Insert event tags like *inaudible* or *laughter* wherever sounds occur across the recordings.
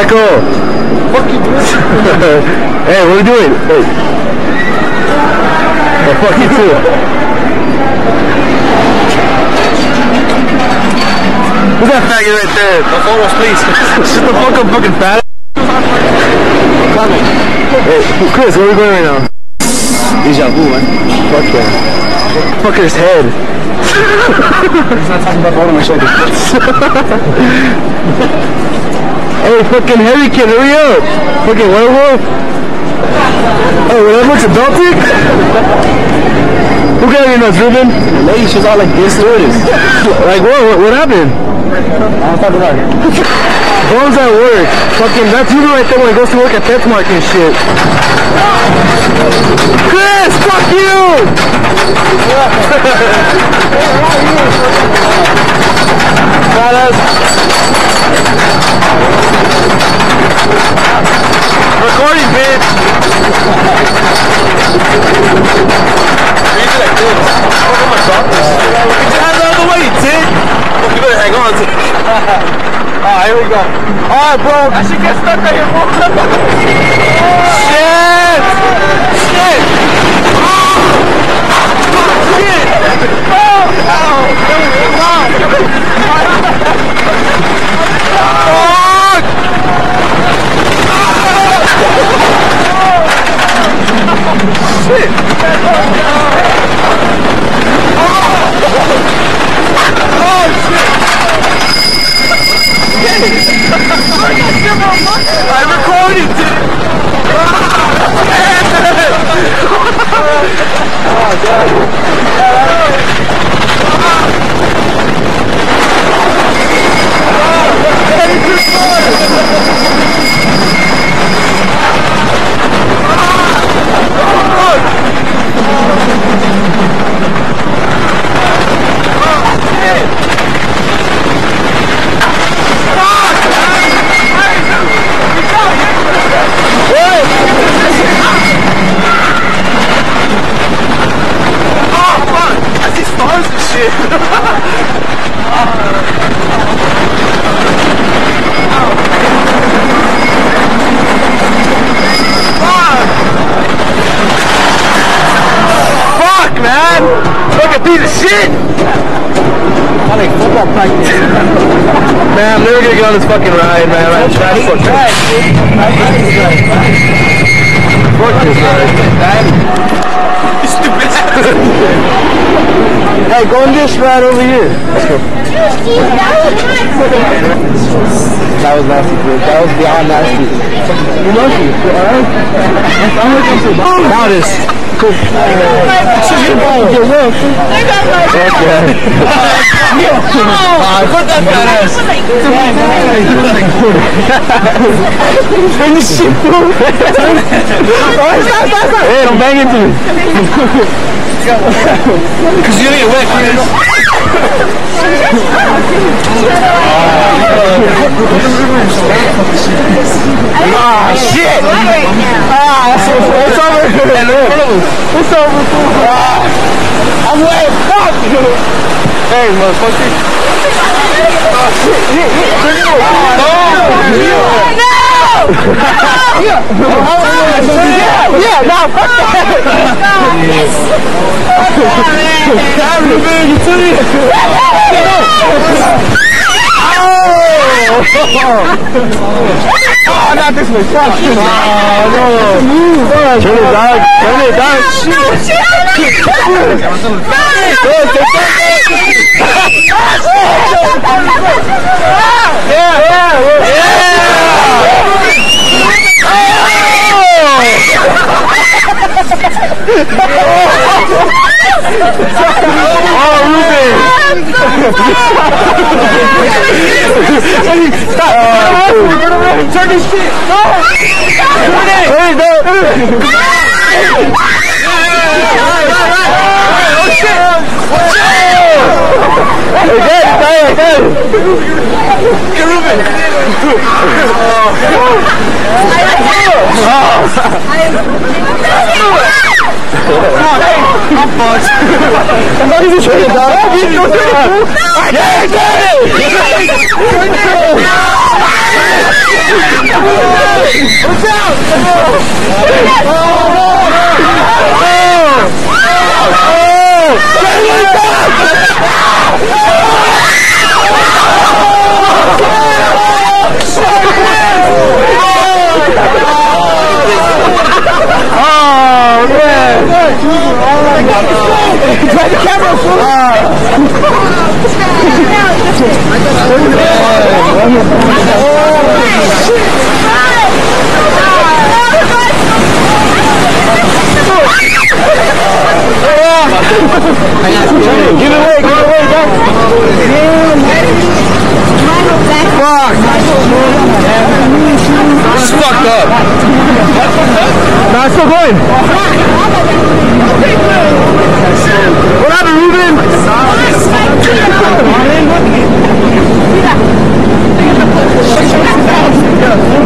Echo! Fuck you, dude. *laughs* hey, what are you doing? Hey. Oh, fuck you too. Who's that faggot right there? The photos, please. Shut the fuck up, fucking fat. Hey, Chris, where are we going right now? Deja vu, man. Fuck yeah. Fucker's head. *laughs* He's not talking about over my shoulder. *laughs* Hey, fucking Hurricane, hurry up! Fucking werewolf! Oh, well, that looks adultic? Who got your nuts, Ruben? The lady, she's all like this, this. Like, what? What, what happened? I'm about her. Bones at work. Fucking, that's Ruben right there when he goes to work at PetSmart and shit. Chris, fuck you! *laughs* Recording, bitch! Hands out of the way, you dick! You better hang on to Ah, here we go. Alright, bro. I should get stuck right here, bro. Shit! Shit! I recorded it! I see stars and shit! Fuck, man! Fucking piece of shit! I like football practice. Man, I'm never gonna get on this fucking ride, man. I'm trash fucking. Fuck this ride. Hey, go on this ride over here. Let's go. *laughs* That was nasty, dude. That was beyond nasty. You lucky, alright? I'm looking for Now this. Cool. You're welcome. Fuck *laughs* yeah. Put that fat ass. Bring this shit through. Hey, don't bang into me. Cause you ain't wet, Chris. *laughs* Ah, shit. Ah, it's over. It's over. It's over. Ah, I'm wet. Fuck. Hey, motherfucker. Oh, shit. Here, here. Bring it over. Yeah, nah, fuck that. You big, you too. Oh. Oh. Turn it down. Good, take that. Yeah, yeah, yeah. Oh, Ruben! Stop! Turn this shit! No! Hey, Dad, Dad, Dad! I'm not even trying to die. You do it! Yeah, I did it! Oh, man. Try the camera, Give it away, give it away, go. Fuck. It's fucked up. Nah, it's still going. What happened, Ruben? Fucking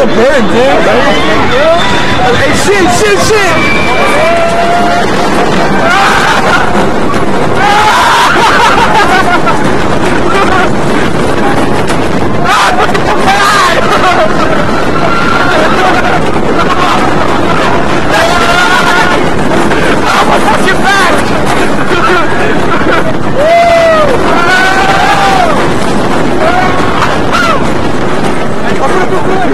a bird, dude. Hey, shit, shit, shit. I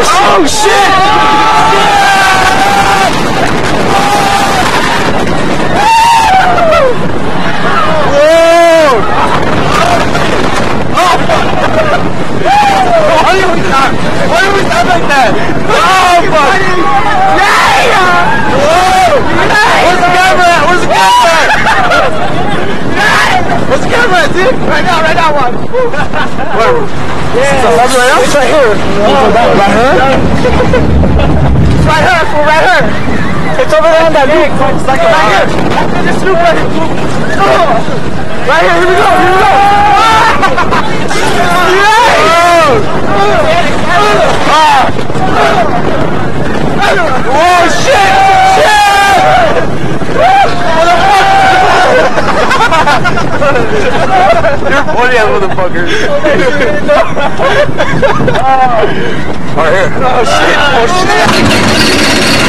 Oh, shit! Whoa! Why do we stop? Why do we stop like that? Oh, fuck! Yeah! Whoa! Where's the camera? Where's the camera at? The camera at, dude? Right now, right now, one. Where? Yeah. So that's right now? It's right here. Oh. Right here? It's right here, fool, right here. It's over there on that loop. It's like right here. After this loop right here. Oh. Right here, here we go, here we go. Oh shit! Shit! *laughs* You're funny ass motherfucker. Alright here. Oh shit! Oh shit! Oh shit!